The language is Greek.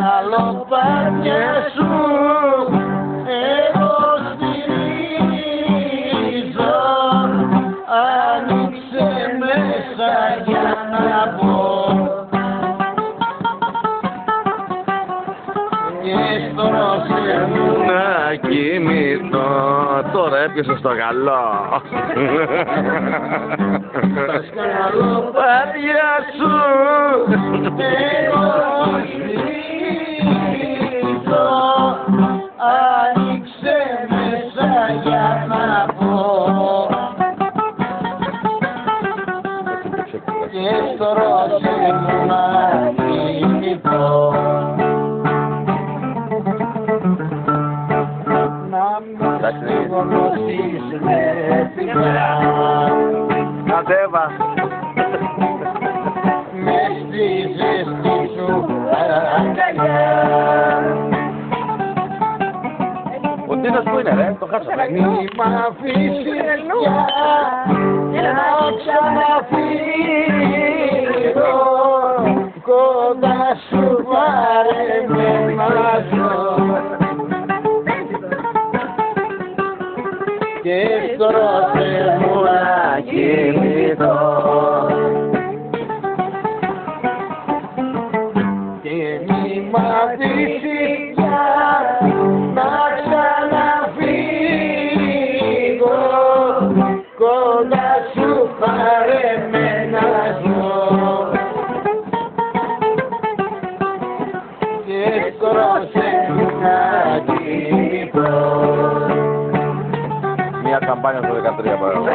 Καλοπάτια σου εγώ στηρίζω. Άνοιξε μέσα για να πω. Και στο νοσημού να κοιμηθώ. Τώρα έπιασα στο καλό. Τα σκαλοπάτια σου εγώ μέσα για να πω και στρώσε μου να κοιμηθώ να μην γονώσεις μες πια Κατέβα. με στη ζεστή σου αγκαλιά. Ο Τίνος που είναι ρε, το χάσαμε. Μη μ' αφήσεις πια. Να ξαναφύγω. Κοντά σου πάρε με μαζό. Και στρώσε μου να κοιμηθώ κοντά σου πάρε με να ζω. Και στρώσε μου να κοιμηθώ Μια καμπάνια στο 13 παρακαλώ.